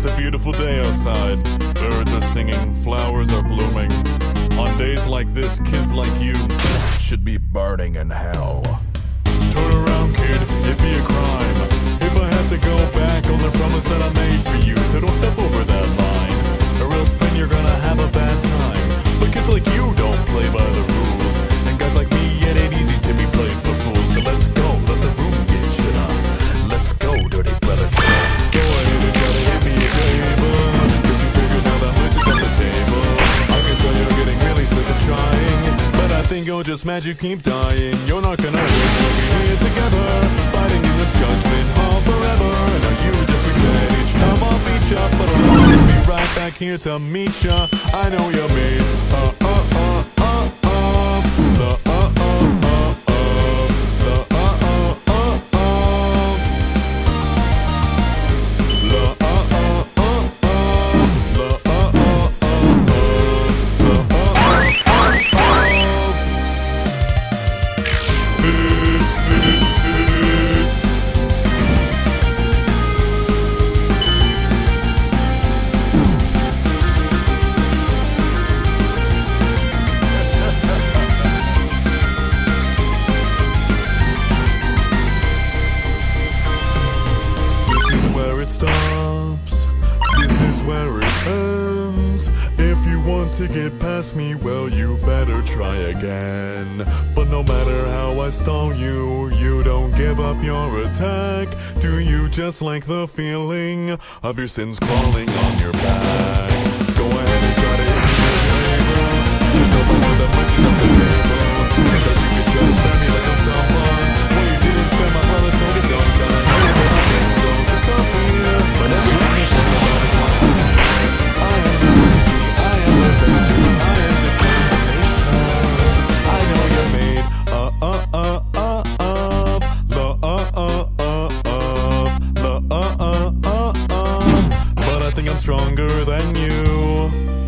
It's a beautiful day outside. Birds are singing, flowers are blooming. On days like this, kids like you should be burning in hell. Turn around, kid, it'd be a crime think just magic keep dying. You're not gonna win, so we're here together, fighting in this judgment hall forever. Now you just reset each time I'll beat ya, but I'll be right back here to meet ya. I know you're. Uh, uh, uh, uh, it stops. This is where it ends. If you want to get past me, well, you better try again. But no matter how I stall you, you don't give up your attack. Do you just like the feeling of your sins crawling on your back? stronger than you.